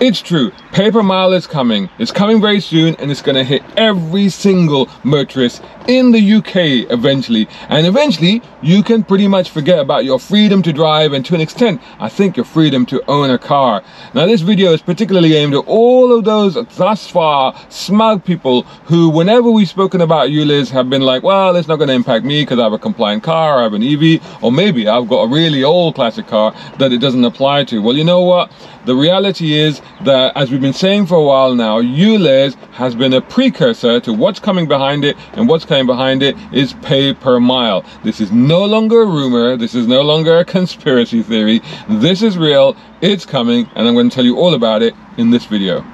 It's true, pay per mile is coming. It's coming very soon and it's gonna hit every single motorist in the UK eventually. And eventually, you can pretty much forget about your freedom to drive and to an extent, I think your freedom to own a car. Now this video is particularly aimed at all of those thus far smug people who whenever we've spoken about ULEZ have been like, well, it's not gonna impact me because I have a compliant car, I have an EV, or maybe I've got a really old classic car that it doesn't apply to. Well, you know what? The reality is that, as we've been saying for a while now, ULEZ has been a precursor to what's coming behind it, and what's coming behind it is pay per mile. This is no longer a rumor, this is no longer a conspiracy theory, this is real, it's coming, and I'm going to tell you all about it in this video.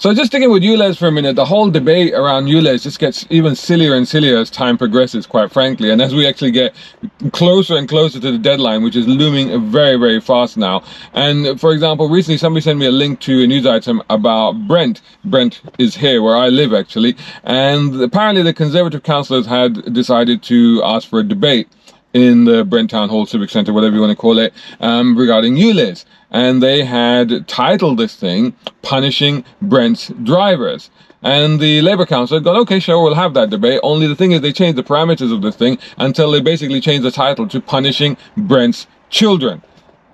So just sticking with ULEZ for a minute, the whole debate around ULEZ just gets even sillier and sillier as time progresses, quite frankly. And as we actually get closer and closer to the deadline, which is looming very, very fast now. And for example, recently somebody sent me a link to a news item about Brent. Brent is here where I live actually. And apparently the Conservative councillors had decided to ask for a debate in the Brent Town Hall Civic Centre, whatever you want to call it, um, regarding ULEZ. And they had titled this thing, Punishing Brent's Drivers. And the Labour Council had gone, okay, sure, we'll have that debate. Only the thing is they changed the parameters of this thing until they basically changed the title to Punishing Brent's Children.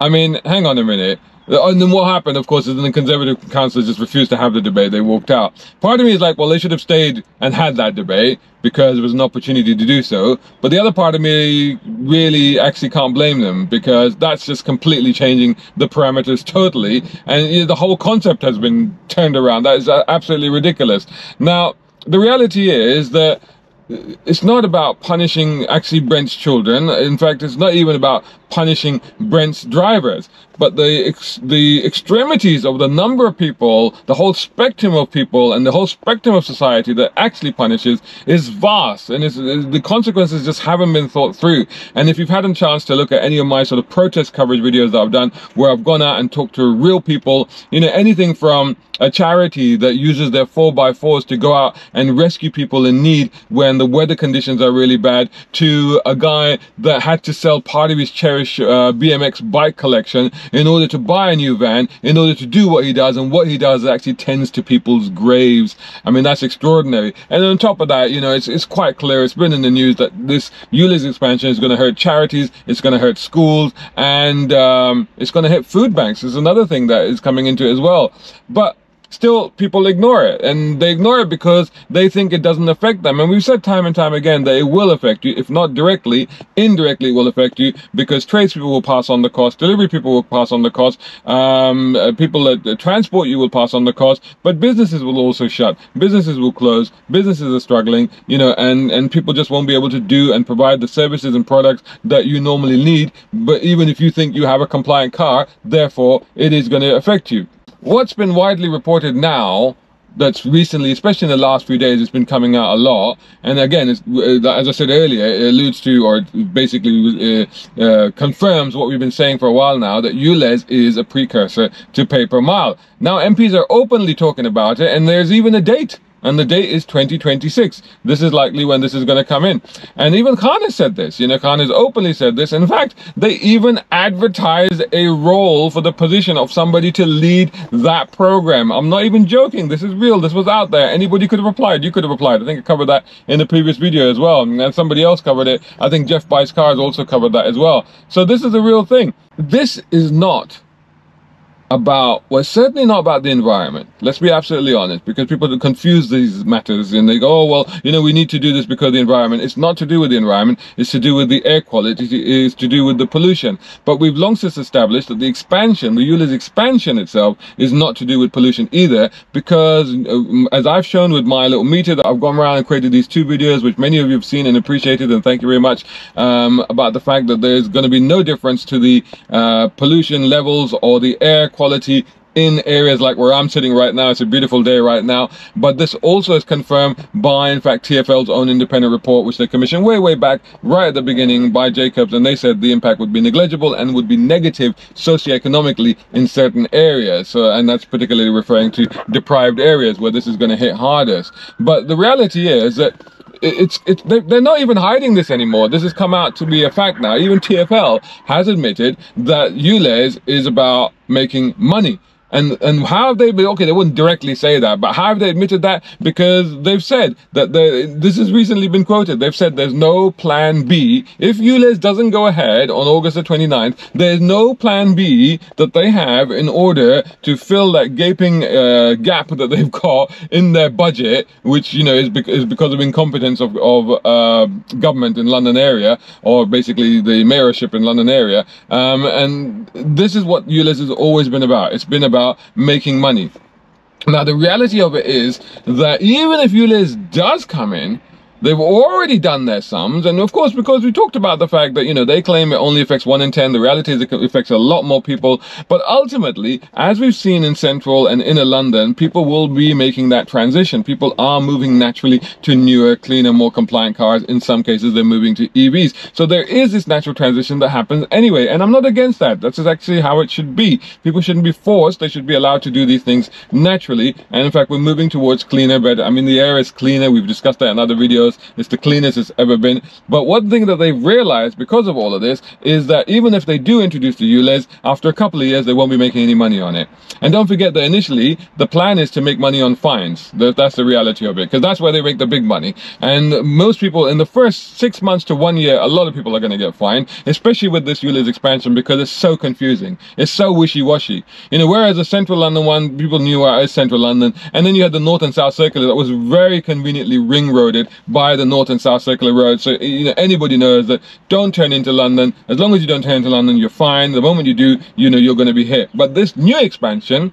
I mean, hang on a minute. Uh, and then what happened, of course, is the Conservative councillors just refused to have the debate. They walked out. Part of me is like, well, they should have stayed and had that debate because it was an opportunity to do so. But the other part of me really actually can't blame them because that's just completely changing the parameters totally. And you know, the whole concept has been turned around. That is absolutely ridiculous. Now, the reality is that it's not about punishing actually Brent's children. In fact, it's not even about punishing Brent's drivers, but the ex the extremities of the number of people, the whole spectrum of people, and the whole spectrum of society that actually punishes is vast, and it's, the consequences just haven't been thought through. And if you've had a chance to look at any of my sort of protest coverage videos that I've done, where I've gone out and talked to real people, you know, anything from a charity that uses their 4x4s to go out and rescue people in need when the weather conditions are really bad, to a guy that had to sell part of his charity uh, BMX bike collection in order to buy a new van, in order to do what he does, and what he does actually tends to people's graves. I mean, that's extraordinary. And on top of that, you know, it's, it's quite clear, it's been in the news that this ULEZ expansion is going to hurt charities, it's going to hurt schools, and um, it's going to hit food banks. Is another thing that is coming into it as well. But still people ignore it. And they ignore it because they think it doesn't affect them. And we've said time and time again that it will affect you if not directly indirectly will affect you because tradespeople will pass on the cost delivery people will pass on the cost um, uh, people that transport you will pass on the cost but businesses will also shut. Businesses will close. Businesses are struggling you know and and people just won't be able to do and provide the services and products that you normally need. But even if you think you have a compliant car therefore it is going to affect you what's been widely reported now that's recently, especially in the last few days, it's been coming out a lot. And again, uh, as I said earlier, it alludes to or basically uh, uh, confirms what we've been saying for a while now that ULEZ is a precursor to pay per mile. Now, MPs are openly talking about it, and there's even a date and the date is 2026. This is likely when this is going to come in. And even Khan has said this. You know, Khan has openly said this. In fact, they even advertised a role for the position of somebody to lead that program. I'm not even joking. This is real. This was out there. Anybody could have applied. You could have applied. I think I covered that in the previous video as well. And somebody else covered it. I think Jeff Buys Cars also covered that as well. So this is a real thing. This is not about well certainly not about the environment. Let's be absolutely honest because people confuse these matters and they go oh well you know we need to do this because the environment. It's not to do with the environment it's to do with the air quality it's to do with the pollution. But we've long since established that the expansion the ULEZ expansion itself is not to do with pollution either because uh, as I've shown with my little meter that I've gone around and created these two videos which many of you have seen and appreciated and thank you very much um, about the fact that there's going to be no difference to the uh, pollution levels or the air quality in areas like where I'm sitting right now. It's a beautiful day right now. But this also is confirmed by, in fact, TFL's own independent report, which they commissioned way, way back, right at the beginning by Jacobs. And they said the impact would be negligible and would be negative socioeconomically in certain areas. So, and that's particularly referring to deprived areas where this is going to hit hardest. But the reality is that it's it's they're not even hiding this anymore. This has come out to be a fact now. Even TFL has admitted that ULEZ is about making money. And and how have they been? Okay, they wouldn't directly say that, but how have they admitted that? Because they've said that this has recently been quoted. They've said there's no plan B. If ULEZ doesn't go ahead on August the 29th, there's no plan B that they have in order to fill that gaping uh, gap that they've got in their budget, which you know is, is because of incompetence of, of uh, government in London area, or basically the mayorship in London area. Um, and this is what ULEZ has always been about. It's been about about making money. Now, the reality of it is that even if ULEZ does come in, They've already done their sums, and of course, because we talked about the fact that, you know, they claim it only affects 1 in 10, the reality is it affects a lot more people, but ultimately, as we've seen in central and inner London, people will be making that transition. People are moving naturally to newer, cleaner, more compliant cars. In some cases, they're moving to EVs. So there is this natural transition that happens anyway, and I'm not against that. That's actually how it should be. People shouldn't be forced, they should be allowed to do these things naturally, and in fact, we're moving towards cleaner, better. I mean, the air is cleaner, we've discussed that in other videos, it's the cleanest it's ever been. But one thing that they've realized because of all of this is that even if they do introduce the ULEZ, after a couple of years, they won't be making any money on it. And don't forget that initially, the plan is to make money on fines. That's the reality of it, because that's where they make the big money. And most people, in the first six months to one year, a lot of people are going to get fined, especially with this ULEZ expansion, because it's so confusing. It's so wishy-washy. You know, whereas the central London one, people knew oh, where is central London, and then you had the north and south circular that was very conveniently ring-roaded by the North and South Circular Road. So you know anybody knows that don't turn into London. As long as you don't turn into London, you're fine. The moment you do, you know you're going to be hit. But this new expansion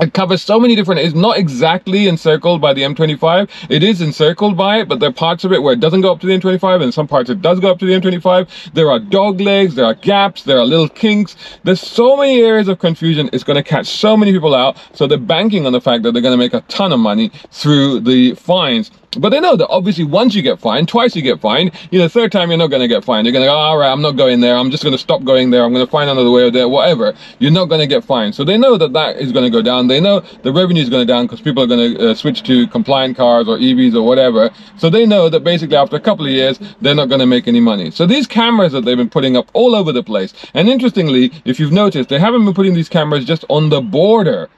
it covers so many different it's not exactly encircled by the m25 it is encircled by it but there are parts of it where it doesn't go up to the m25 and some parts it does go up to the m25 there are dog legs there are gaps there are little kinks there's so many areas of confusion it's going to catch so many people out so they're banking on the fact that they're going to make a ton of money through the fines but they know that obviously once you get fined, twice you get fined, you know, third time you're not going to get fined. You're going to go, all right, I'm not going there. I'm just going to stop going there. I'm going to find another way there, whatever. You're not going to get fined. So they know that that is going to go down. They know the revenue is going to down because people are going to uh, switch to compliant cars or EVs or whatever. So they know that basically after a couple of years, they're not going to make any money. So these cameras that they've been putting up all over the place. And interestingly, if you've noticed, they haven't been putting these cameras just on the border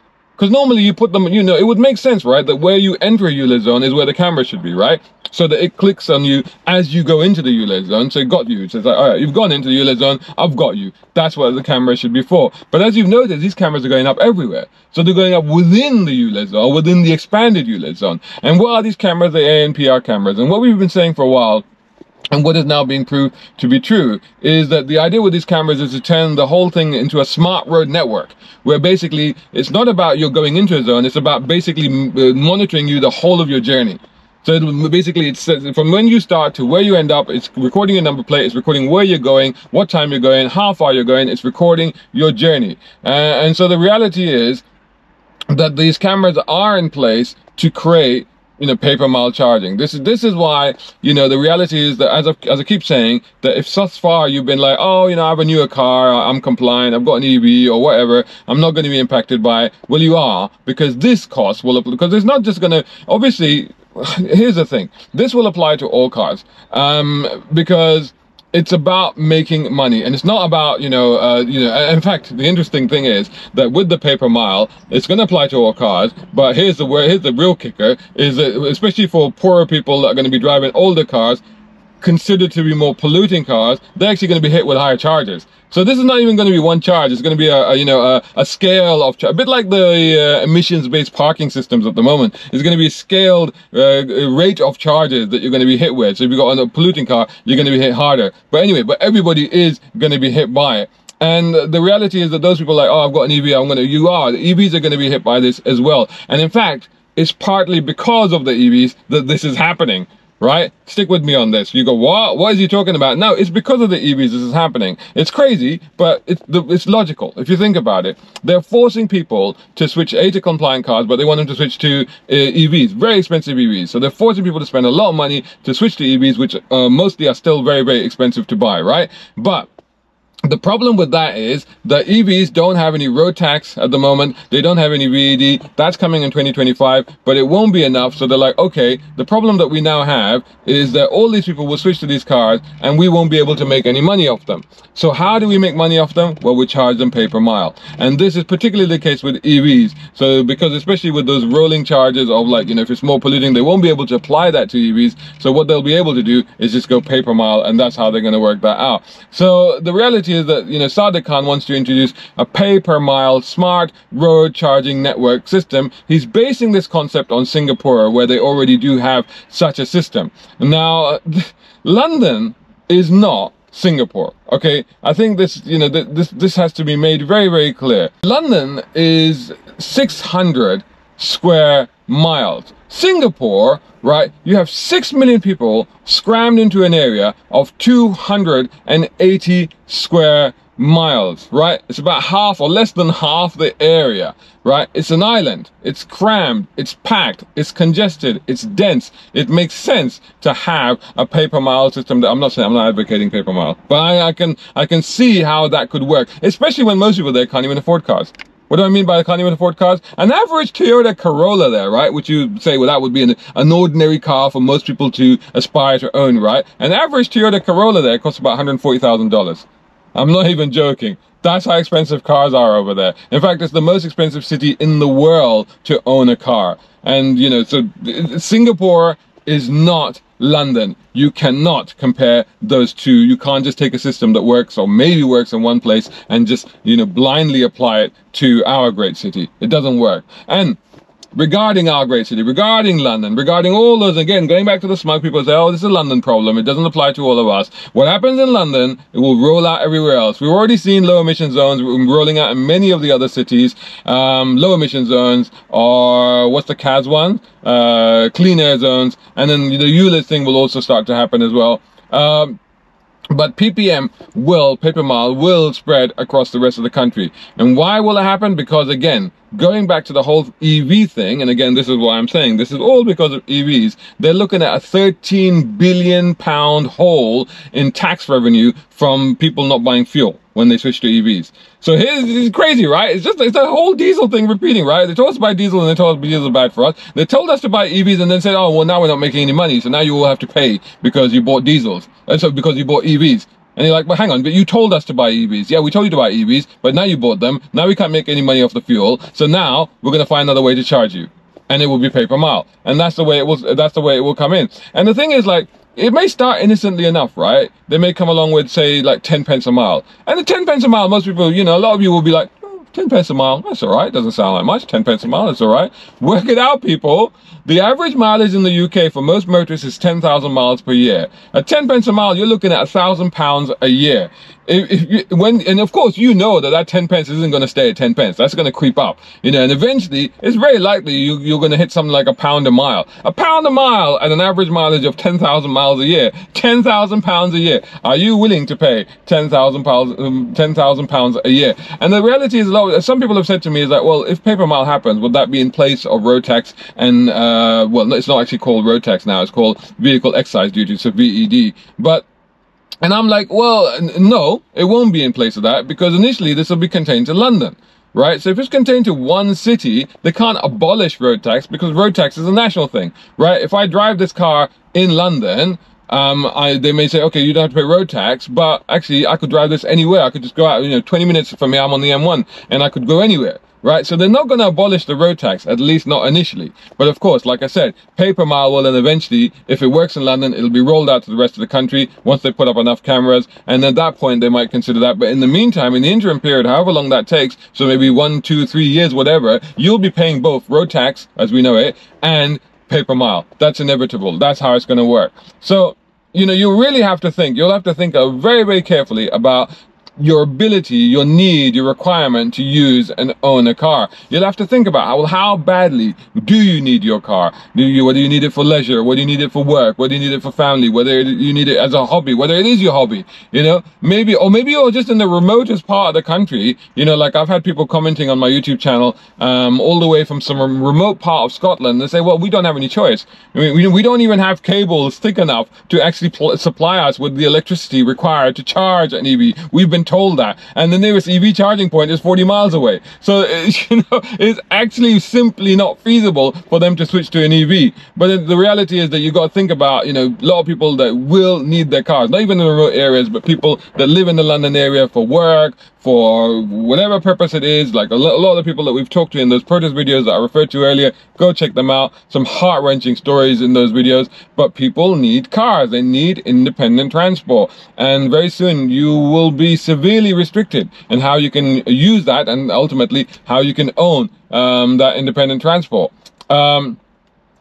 because normally you put them, you know, it would make sense, right? That where you enter a ULEZ zone is where the camera should be, right? So that it clicks on you as you go into the ULEZ zone. So it got you. So it's like, all right, you've gone into the ULEZ zone. I've got you. That's what the camera should be for. But as you've noticed, these cameras are going up everywhere. So they're going up within the ULEZ zone, within the expanded ULEZ zone. And what are these cameras? The ANPR cameras. And what we've been saying for a while and what is now being proved to be true is that the idea with these cameras is to turn the whole thing into a smart road network, where basically it's not about you're going into a zone, it's about basically uh, monitoring you the whole of your journey. So it, basically, it's from when you start to where you end up. It's recording your number plate. It's recording where you're going, what time you're going, how far you're going. It's recording your journey. Uh, and so the reality is that these cameras are in place to create you know pay per mile charging this is this is why you know the reality is that as I, as I keep saying that if thus far you've been like oh you know I have a newer car I'm compliant I've got an EV or whatever I'm not going to be impacted by it. well you are because this cost will because it's not just going to obviously here's the thing this will apply to all cars um, because it's about making money and it's not about you know uh, you know in fact the interesting thing is that with the pay per mile it's going to apply to all cars but here's the where here's the real kicker is that especially for poorer people that are going to be driving older cars considered to be more polluting cars, they're actually going to be hit with higher charges. So this is not even going to be one charge. It's going to be a, a you know a, a, scale of a bit like the uh, emissions-based parking systems at the moment. It's going to be a scaled uh, rate of charges that you're going to be hit with. So if you've got a polluting car, you're going to be hit harder. But anyway, but everybody is going to be hit by it. And the reality is that those people are like, oh, I've got an EV, I'm going to, you are, the EVs are going to be hit by this as well. And in fact, it's partly because of the EVs that this is happening right? Stick with me on this. You go, what? What is he talking about? No, it's because of the EVs this is happening. It's crazy, but it's, it's logical. If you think about it, they're forcing people to switch A to compliant cars, but they want them to switch to uh, EVs, very expensive EVs. So they're forcing people to spend a lot of money to switch to EVs, which uh, mostly are still very, very expensive to buy, right? But the problem with that is the EVs don't have any road tax at the moment. They don't have any VED. That's coming in 2025, but it won't be enough. So they're like, okay, the problem that we now have is that all these people will switch to these cars and we won't be able to make any money off them. So how do we make money off them? Well, we charge them pay per mile. And this is particularly the case with EVs. So because especially with those rolling charges of like, you know, if it's more polluting, they won't be able to apply that to EVs. So what they'll be able to do is just go pay per mile and that's how they're going to work that out. So the reality is that, you know, Sadiq Khan wants to introduce a pay per mile smart road charging network system. He's basing this concept on Singapore, where they already do have such a system. Now, London is not Singapore. Okay, I think this, you know, th this this has to be made very, very clear. London is 600 square miles. Singapore, right, you have 6 million people scrammed into an area of 280 square miles, right? It's about half or less than half the area, right? It's an island. It's crammed. It's packed. It's congested. It's dense. It makes sense to have a pay per mile system that I'm not saying I'm not advocating pay per mile, but I, I can I can see how that could work, especially when most people there can't even afford cars. What do I mean by I can't even afford cars? An average Toyota Corolla there, right? Which you say, well, that would be an, an ordinary car for most people to aspire to own, right? An average Toyota Corolla there costs about $140,000. I'm not even joking. That's how expensive cars are over there. In fact, it's the most expensive city in the world to own a car. And, you know, so uh, Singapore is not London. You cannot compare those two. You can't just take a system that works or maybe works in one place and just, you know, blindly apply it to our great city. It doesn't work. And regarding our great city, regarding London, regarding all those, again, going back to the smug people say, oh, this is a London problem. It doesn't apply to all of us. What happens in London, it will roll out everywhere else. We've already seen low emission zones rolling out in many of the other cities. Um, low emission zones or what's the CAZ one? Uh, clean air zones. And then the ULEZ thing will also start to happen as well. Um, but ppm will pay per mile will spread across the rest of the country and why will it happen because again going back to the whole ev thing and again this is why i'm saying this is all because of evs they're looking at a 13 billion pound hole in tax revenue from people not buying fuel when they switch to EVs. So here's, it's crazy, right? It's just it's a whole diesel thing repeating, right? They told us to buy diesel and they told us diesel is bad for us. They told us to buy EVs and then said, oh, well, now we're not making any money. So now you will have to pay because you bought diesels. And so because you bought EVs. And you're like, well, hang on, but you told us to buy EVs. Yeah, we told you to buy EVs, but now you bought them. Now we can't make any money off the fuel. So now we're going to find another way to charge you. And it will be pay per mile. And that's the way it will, that's the way it will come in. And the thing is like, it may start innocently enough, right? They may come along with, say, like 10 pence a mile. And the 10 pence a mile, most people, you know, a lot of you will be like, 10 pence a mile, that's all right. Doesn't sound like much. 10 pence a mile, that's all right. Work it out, people. The average mileage in the UK for most motorists is 10,000 miles per year. At 10 pence a mile, you're looking at a thousand pounds a year. If, if you, when and of course you know that that 10 pence isn't going to stay at 10 pence. That's going to creep up, you know. And eventually, it's very likely you, you're going to hit something like a pound a mile. A pound a mile at an average mileage of 10,000 miles a year. 10,000 pounds a year. Are you willing to pay 10,000 pounds? Um, 10,000 pounds a year? And the reality is, some people have said to me is that, well, if pay per mile happens, would that be in place of road tax and uh, uh, well, it's not actually called road tax now. It's called vehicle excise duty, so VED. But and I'm like, well, no, it won't be in place of that because initially this will be contained to London, right? So if it's contained to one city, they can't abolish road tax because road tax is a national thing, right? If I drive this car in London, um, I, they may say, okay, you don't have to pay road tax, but actually I could drive this anywhere. I could just go out, you know, 20 minutes from me, I'm on the M1 and I could go anywhere right? So they're not going to abolish the road tax, at least not initially. But of course, like I said, pay per mile will then eventually, if it works in London, it'll be rolled out to the rest of the country once they put up enough cameras. And at that point, they might consider that. But in the meantime, in the interim period, however long that takes, so maybe one, two, three years, whatever, you'll be paying both road tax, as we know it, and pay per mile. That's inevitable. That's how it's going to work. So, you know, you really have to think, you'll have to think very, very carefully about your ability, your need, your requirement to use and own a car. You'll have to think about how, well, how badly do you need your car? Do you, whether you need it for leisure, whether you need it for work, whether you need it for family, whether you need it as a hobby, whether it is your hobby, you know, maybe, or maybe you're just in the remotest part of the country, you know, like I've had people commenting on my YouTube channel, um, all the way from some remote part of Scotland. They say, well, we don't have any choice. I mean, we, we don't even have cables thick enough to actually supply us with the electricity required to charge an EV. We've been told that. And the nearest EV charging point is 40 miles away. So, you know, it's actually simply not feasible for them to switch to an EV. But the reality is that you've got to think about, you know, a lot of people that will need their cars, not even in the remote areas, but people that live in the London area for work, for whatever purpose it is. Like a lot of the people that we've talked to in those protest videos that I referred to earlier, go check them out. Some heart-wrenching stories in those videos. But people need cars. They need independent transport. And very soon you will be severely restricted and how you can use that and ultimately how you can own um, that independent transport. Um,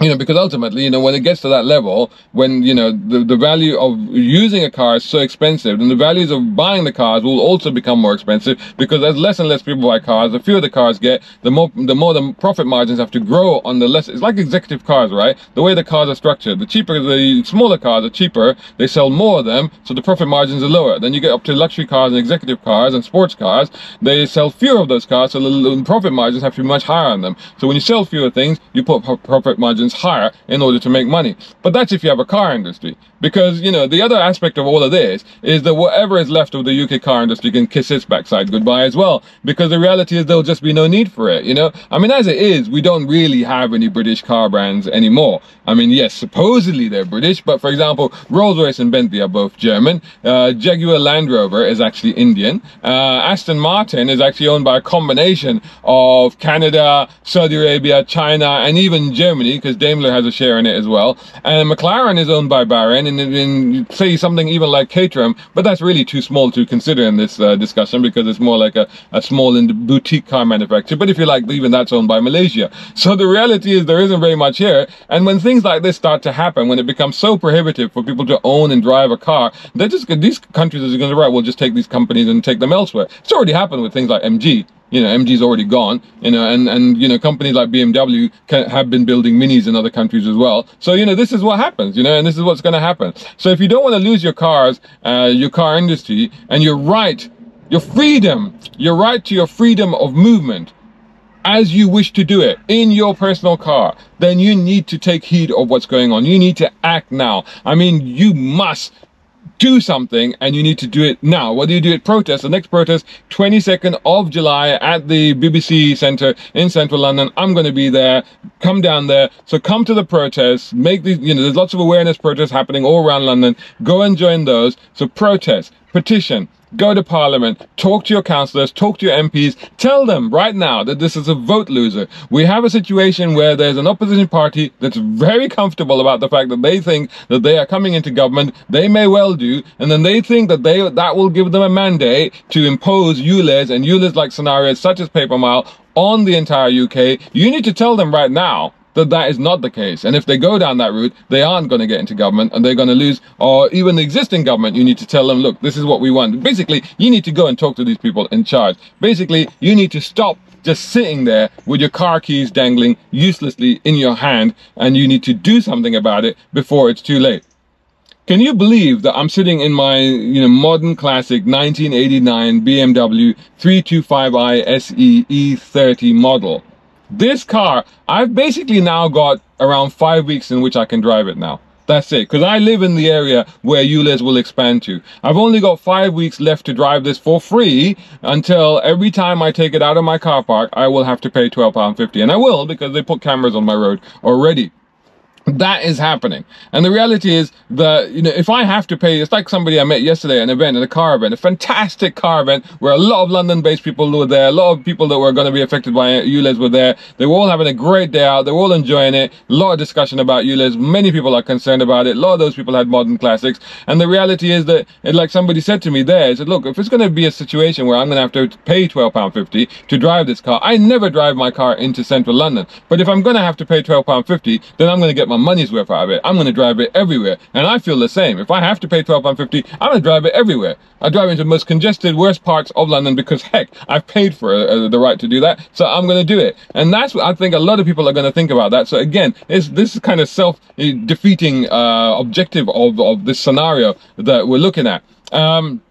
you know, because ultimately, you know, when it gets to that level, when, you know, the, the value of using a car is so expensive, and the values of buying the cars will also become more expensive because as less and less people buy cars, the fewer the cars get, the more, the more the profit margins have to grow on the less, it's like executive cars, right? The way the cars are structured, the cheaper, the smaller cars are cheaper, they sell more of them, so the profit margins are lower. Then you get up to luxury cars and executive cars and sports cars, they sell fewer of those cars, so the profit margins have to be much higher on them. So when you sell fewer things, you put profit margins higher in order to make money. But that's if you have a car industry. Because, you know, the other aspect of all of this is that whatever is left of the UK car industry can kiss its backside goodbye as well. Because the reality is there'll just be no need for it, you know? I mean, as it is, we don't really have any British car brands anymore. I mean, yes, supposedly they're British, but for example, Rolls-Royce and Bentley are both German. Uh, Jaguar Land Rover is actually Indian. Uh, Aston Martin is actually owned by a combination of Canada, Saudi Arabia, China, and even Germany, because Daimler has a share in it as well. And McLaren is owned by Bahrain, and in, say something even like Caterham, but that's really too small to consider in this uh, discussion because it's more like a, a small boutique car manufacturer. But if you like, even that's owned by Malaysia. So the reality is there isn't very much here. And when things like this start to happen, when it becomes so prohibitive for people to own and drive a car, they just these countries are going to right. We'll just take these companies and take them elsewhere. It's already happened with things like MG you know, MG's already gone, you know, and, and, you know, companies like BMW can, have been building minis in other countries as well. So, you know, this is what happens, you know, and this is what's going to happen. So if you don't want to lose your cars, uh, your car industry and your right, your freedom, your right to your freedom of movement, as you wish to do it in your personal car, then you need to take heed of what's going on. You need to act now. I mean, you must do something and you need to do it now. Whether you do it protest, the next protest, 22nd of July at the BBC Centre in central London. I'm going to be there. Come down there. So come to the protest. Make these, you know, there's lots of awareness protests happening all around London. Go and join those. So protest, petition, go to parliament, talk to your councillors, talk to your MPs, tell them right now that this is a vote loser. We have a situation where there's an opposition party that's very comfortable about the fact that they think that they are coming into government, they may well do, and then they think that they that will give them a mandate to impose ULEZ and ULEZ-like scenarios such as Pay Per Mile on the entire UK. You need to tell them right now that that is not the case. And if they go down that route, they aren't going to get into government and they're going to lose, or even the existing government, you need to tell them, look, this is what we want. Basically, you need to go and talk to these people in charge. Basically, you need to stop just sitting there with your car keys dangling uselessly in your hand and you need to do something about it before it's too late. Can you believe that I'm sitting in my you know modern classic 1989 BMW 325i SE E30 model? This car, I've basically now got around five weeks in which I can drive it now. That's it. Because I live in the area where ULEZ will expand to. I've only got five weeks left to drive this for free until every time I take it out of my car park, I will have to pay £12.50. And I will because they put cameras on my road already that is happening. And the reality is that you know if i have to pay it's like somebody i met yesterday at an event at a car event a fantastic car event where a lot of london based people were there a lot of people that were going to be affected by ULEZ were there. They were all having a great day out. They were all enjoying it. A lot of discussion about ULEZ many people are concerned about it. A lot of those people had modern classics. And the reality is that it, like somebody said to me there i said look if it's going to be a situation where i'm going to have to pay 12 pound 50 to drive this car i never drive my car into central london. But if i'm going to have to pay 12 pound 50 then i'm going to get my money's worth out of it. I'm going to drive it everywhere. And I feel the same. If I have to pay £12.50, I'm going to drive it everywhere. I drive into the most congested, worst parts of London because heck, I've paid for uh, the right to do that. So I'm going to do it. And that's what I think a lot of people are going to think about that. So again, it's, this is kind of self-defeating uh, objective of, of this scenario that we're looking at. Um,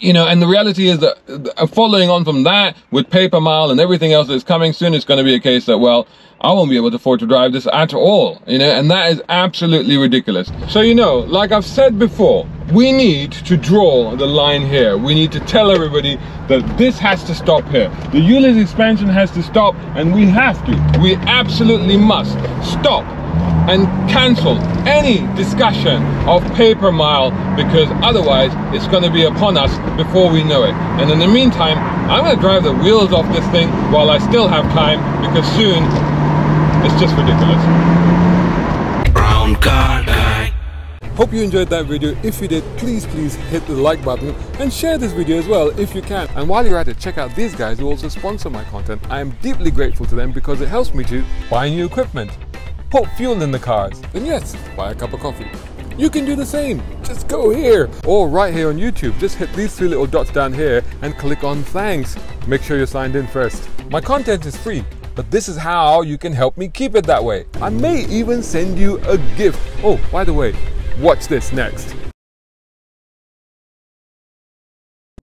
you know, and the reality is that uh, following on from that with pay per mile and everything else that's coming soon, it's going to be a case that, well, I won't be able to afford to drive this at all, you know, and that is absolutely ridiculous. So, you know, like I've said before, we need to draw the line here. We need to tell everybody that this has to stop here. The ULEZ expansion has to stop and we have to. We absolutely must stop and cancel any discussion of pay per mile because otherwise it's going to be upon us before we know it. And in the meantime, I'm going to drive the wheels off this thing while I still have time because soon it's just ridiculous. Brown car guy. Hope you enjoyed that video. If you did, please, please hit the like button and share this video as well if you can. And while you're at it, check out these guys who also sponsor my content. I am deeply grateful to them because it helps me to buy new equipment put fuel in the cars. And yes, buy a cup of coffee. You can do the same. Just go here or right here on YouTube. Just hit these three little dots down here and click on thanks. Make sure you're signed in first. My content is free, but this is how you can help me keep it that way. I may even send you a gift. Oh, by the way, watch this next.